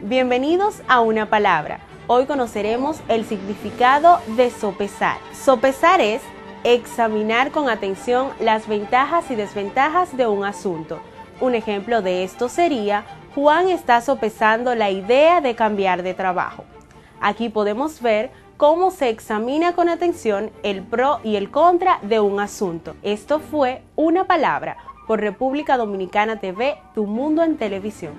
Bienvenidos a Una Palabra. Hoy conoceremos el significado de sopesar. Sopesar es examinar con atención las ventajas y desventajas de un asunto. Un ejemplo de esto sería, Juan está sopesando la idea de cambiar de trabajo. Aquí podemos ver cómo se examina con atención el pro y el contra de un asunto. Esto fue Una Palabra por República Dominicana TV, Tu Mundo en Televisión.